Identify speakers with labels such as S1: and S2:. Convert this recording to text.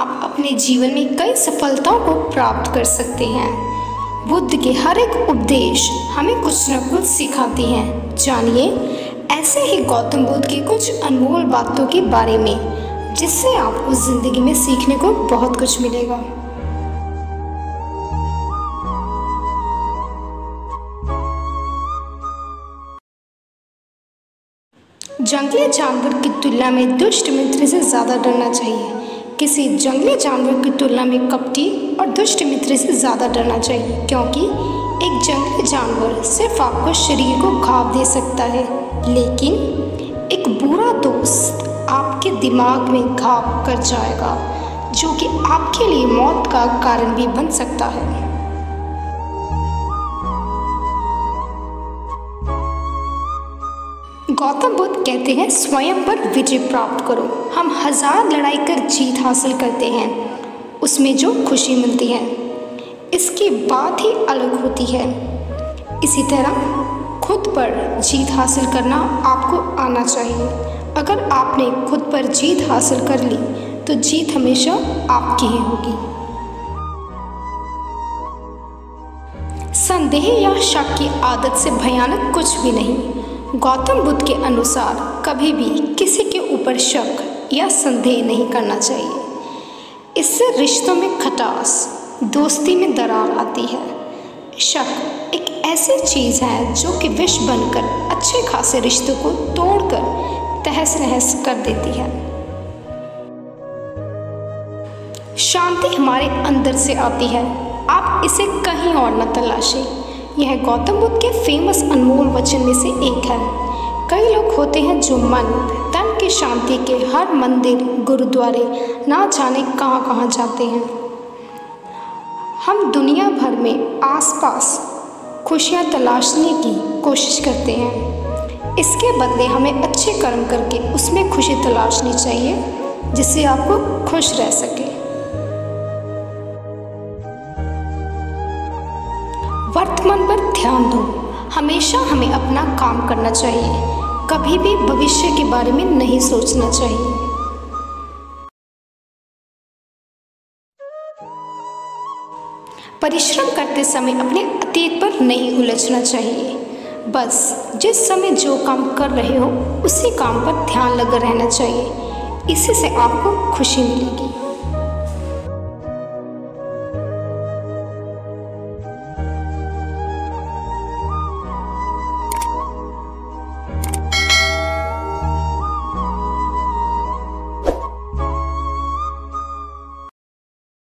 S1: आप अपने जीवन में कई सफलताओं को प्राप्त कर सकते हैं। बुद्ध के हर एक उपदेश हमें कुछ न कुछ सिखाते हैं। जानिए, ऐसे ही गौतम बुद्ध की कुछ अनमोल बातों के बारे में, जिससे आपको ज़िंदगी में सीखने को बहुत कुछ मिलेगा। जंगली जानवर की तुलना में दुष्ट मित्र से ज़्यादा डरना चाहिए। किसी जंगली जानवर की तुलना में कपटी और दुष्ट मित्र से ज़्यादा डरना चाहिए, क्योंकि एक जंगली जानवर सिर्फ़ आपको शरीर को घाव दे सकता है, लेकिन एक बुरा दोस्त आपके दिमाग में घाव कर जाएगा, जो कि आपके लिए मौत का कारण भी बन सकता है। गौतम बुद्ध कहते हैं, स्वयं पर विजय प्राप्त करो। हम हज़ार लड़ाई कर जीत हासिल करते हैं। उसमें जो खुशी मिलती है, इसकी बात ही अलग होती है। इसी तरह खुद पर जीत हासिल करना आपको आना चाहिए। अगर आपने खुद पर जीत हासिल कर ली तो जीत हमेशा आपकी ही होगी। संदेह या शक की आदत से भयानक कुछ भी नहीं। गौतम बुद्ध के अनुसार कभी भी किसी के ऊपर शक या संदेह नहीं करना चाहिए। इससे रिश्तों में खटास, दोस्ती में दरार आती है। शक एक ऐसी चीज़ है जो कि विष बनकर अच्छे खासे रिश्तों को तोड़कर तहस नहस कर देती है। शांति हमारे अंदर से आती है। इसे कहीं और न तलाशें। यह गौतम बुद्ध के फ़ेमस अनमोल वचन में से एक है। कई लोग होते हैं जो मन, तन की शांति के हर मंदिर, गुरुद्वारे, ना जाने कहाँ कहाँ जाते हैं। हम दुनिया भर में आसपास खुशियाँ तलाशने की कोशिश करते हैं। इसके बदले हमें अच्छे कर्म करके उसमें खुशी तलाशनी चाहिए, जिससे आपको खुश रह सके। वर्तमान पर ध्यान दो। हमेशा हमें अपना काम करना चाहिए। कभी भी भविष्य के बारे में नहीं सोचना चाहिए। परिश्रम करते समय अपने अतीत पर नहीं उलझना चाहिए। बस जिस समय जो काम कर रहे हो, उसी काम पर ध्यान लगा रहना चाहिए। इसी से आपको खुशी मिलेगी।